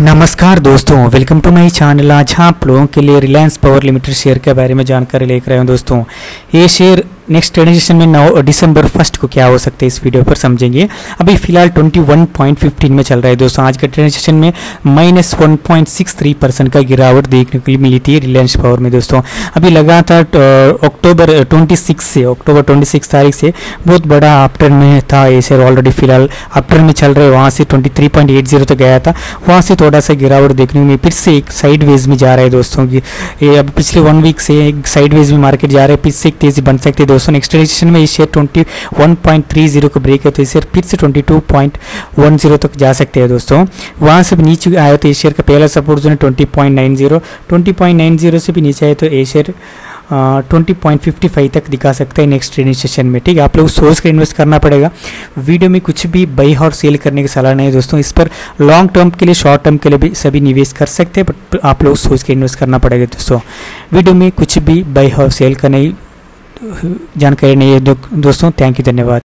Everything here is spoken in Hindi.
नमस्कार दोस्तों वेलकम टू माय चैनल आज आप लोगों के लिए रिलायंस पावर लिमिटेड शेयर के बारे में जानकारी लेकर आए हूँ दोस्तों। ये शेयर नेक्स्ट ट्रांजेक्शन में नौ दिसंबर फ़र्स्ट को क्या हो सकता है इस वीडियो पर समझेंगे। अभी फ़िलहाल 21.15 में चल रहा है दोस्तों। आज का ट्रांजेक्शन में माइनस वन परसेंट का गिरावट देखने को मिली थी रिलायंस पावर में दोस्तों। अभी लगातार अक्टूबर 26 से अक्टूबर 26 तारीख से बहुत बड़ा अपटर्न में था शेयर ऑलरेडी फ़िलहाल। अपटर्न में चल रहे वहाँ से 23.80 तक गया था। वहाँ से थोड़ा सा गिरावट देखने मिली, फिर से एक साइड वेज में जा रहा है दोस्तों। की अब पिछले वन वीक से एक साइड वेज में मार्केट जा रहा है, फिर से एक तेज़ी बन सकती है दोस्तों नेक्स्ट सेशन में इस share twenty one point three zero का ब्रेक है तो इस शेयर फिर से twenty two point one zero तक जा सकते हैं दोस्तों। वहाँ से भी नीचे आया तो इस शेयर का पहला सपोर्ट जो है twenty point nine zero twenty point nine zero से भी नीचे आए तो ये share twenty point fifty five तक दिखा सकते हैं नेक्स्ट ट्रेडिंग सेशन में, ठीक है? आप लोग सोच कर इन्वेस्ट करना पड़ेगा। वीडियो में कुछ भी बाई और सेल करने की सलाह नहीं है दोस्तों। इस पर लॉन्ग टर्म के लिए शॉर्ट टर्म के लिए भी सभी निवेश कर सकते हैं बट आप लोग सोच के इन्वेस्ट करना पड़ेगा दोस्तों। वीडियो में कुछ भी बाई और सेल करने जानकारी नहीं है। दोस्तों थैंक यू धन्यवाद।